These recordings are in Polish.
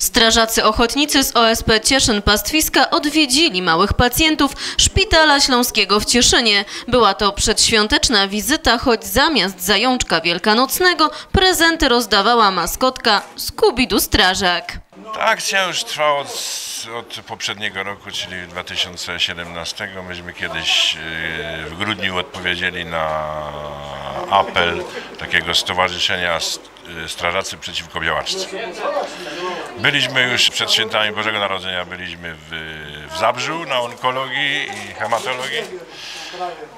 Strażacy ochotnicy z OSP Cieszyn Pastwiska odwiedzili małych pacjentów Szpitala Śląskiego w Cieszynie. Była to przedświąteczna wizyta, choć zamiast zajączka wielkanocnego prezenty rozdawała maskotka Scooby-Doo Strażak. Ta akcja już trwa od, od poprzedniego roku, czyli 2017. Myśmy kiedyś yy, w grudniu odpowiedzieli na apel takiego stowarzyszenia St- Strażacy Przeciwko Białaczce. Byliśmy już przed świętami Bożego Narodzenia, byliśmy w, w Zabrzu na onkologii i hematologii.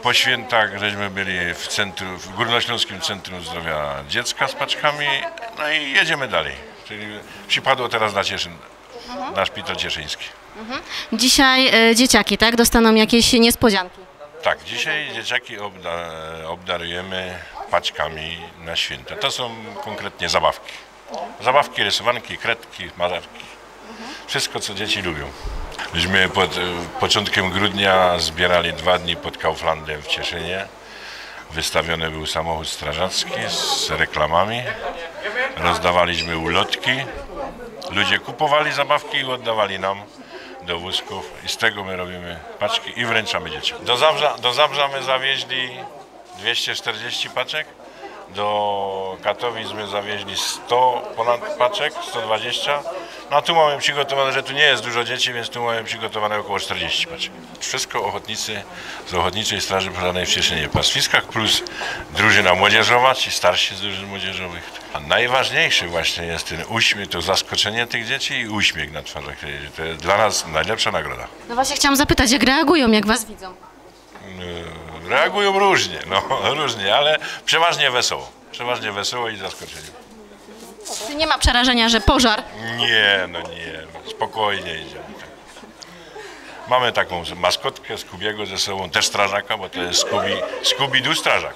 Po świętach żeśmy byli w, centrum, w Górnośląskim Centrum Zdrowia Dziecka z paczkami, no i jedziemy dalej. Czyli przypadło teraz na Cieszyn, na szpital cieszyński. Dzisiaj e, dzieciaki, tak? Dostaną jakieś niespodzianki. Tak, dzisiaj dzieciaki obda, obdarujemy paczkami na święta. To są konkretnie zabawki. Zabawki, rysowanki, kredki, malarki. Wszystko, co dzieci lubią. Myśmy pod początkiem grudnia zbierali dwa dni pod Kauflandem w Cieszynie. Wystawiony był samochód strażacki z reklamami. Rozdawaliśmy ulotki. Ludzie kupowali zabawki i oddawali nam do wózków i z tego my robimy paczki i wręczamy dzieciom. Do Zabrza, do Zabrza my zawieźli 240 paczek, do Katowic my zawieźli 100 ponad paczek, 120. No tu mamy przygotowane, że tu nie jest dużo dzieci, więc tu mamy przygotowane około 40 paczek. Wszystko ochotnicy z Ochotniczej Straży Pożarnej w Cieszynie Pastwiskach plus drużyna młodzieżowa, ci starsi z drużyn młodzieżowych. A najważniejszy właśnie jest ten uśmiech, to zaskoczenie tych dzieci i uśmiech na twarzach. To jest dla nas najlepsza nagroda. No właśnie chciałam zapytać, jak reagują, jak was widzą? Reagują różnie, no różnie, ale przeważnie wesoło. Przeważnie wesoło i zaskoczenie. Czy nie ma przerażenia, że pożar? Nie, no nie, spokojnie idziemy. Mamy taką maskotkę Skubiego ze sobą, też strażaka, bo to jest Skubi, Scooby-Doo strażak.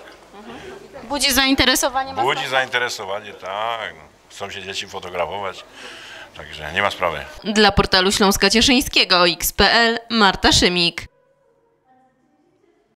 Budzi zainteresowanie? Budzi zainteresowanie, tak. Chcą się dzieci fotografować, także nie ma sprawy. Dla portalu Śląska Cieszyńskiego XPL Marta Szymik.